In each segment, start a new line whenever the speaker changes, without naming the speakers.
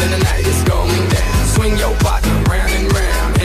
and the
night is going down. Swing your body round and round.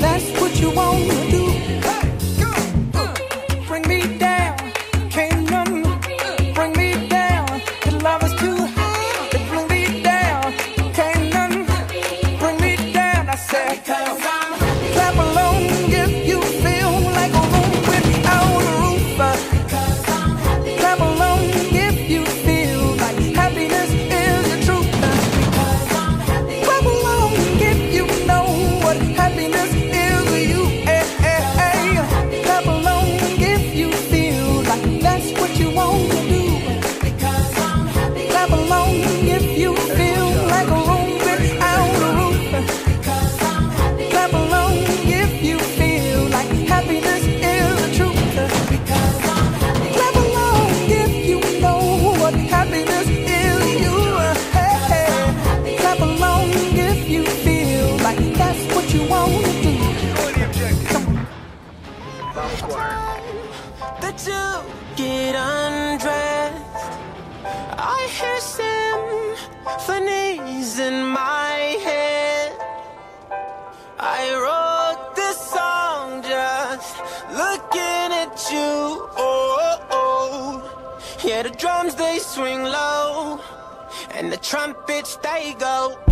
that's what you want to do.
symphonies in my head. I wrote this song just looking at you. Oh, oh. yeah, the drums they swing low, and the trumpets they go.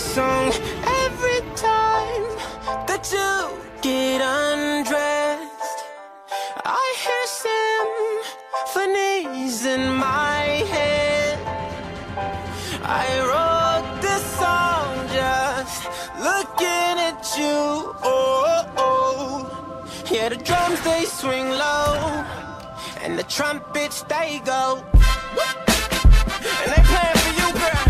every song, every time that you get undressed. I hear symphonies in my head. I wrote this song just looking at you. Oh, oh. yeah, the drums they swing low, and the trumpets they go, and they playing for you, girl.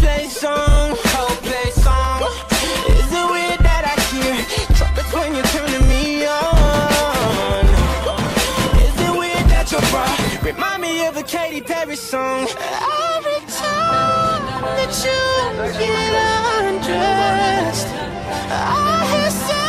A Katy Perry song. Every time that you get undressed, I hear.